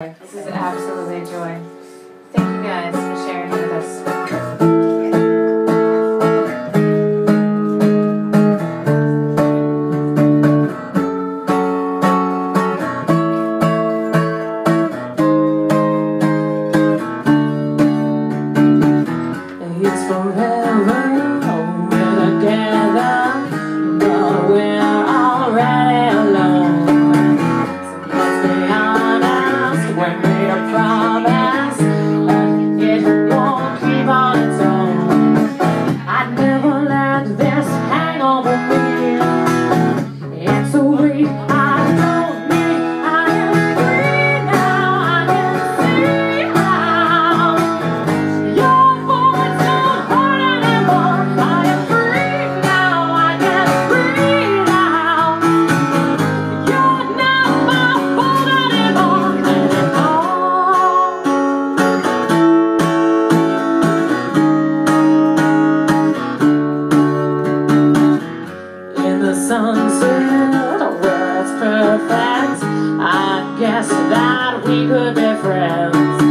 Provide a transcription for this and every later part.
This is absolutely a joy. Thank you guys for sharing with us. The world's perfect. I guess that we could be friends.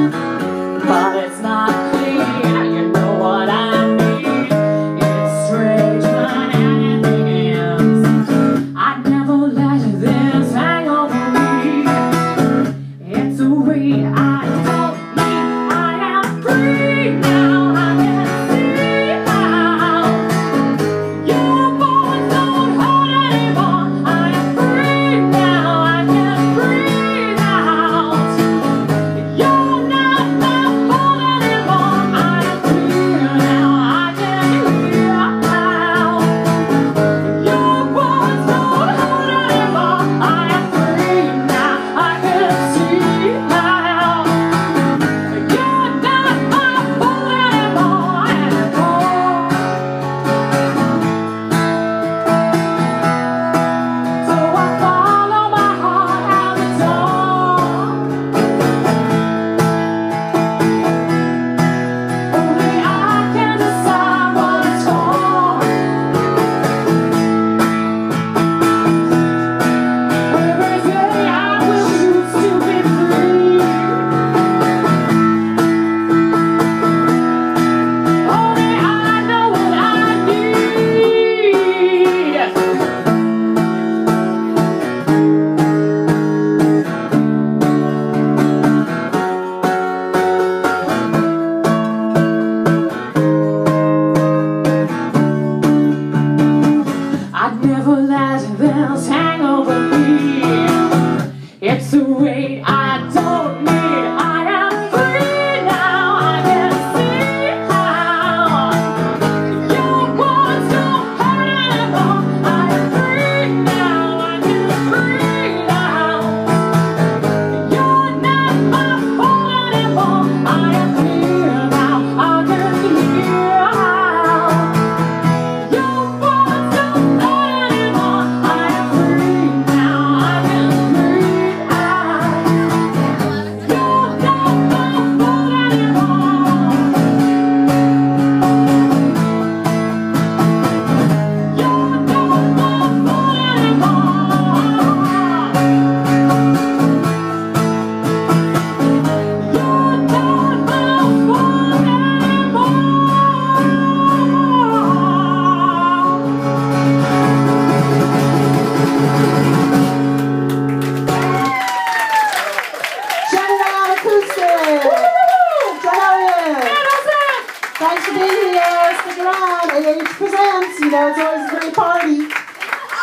stick it. AH presents. You know, it's always a great party.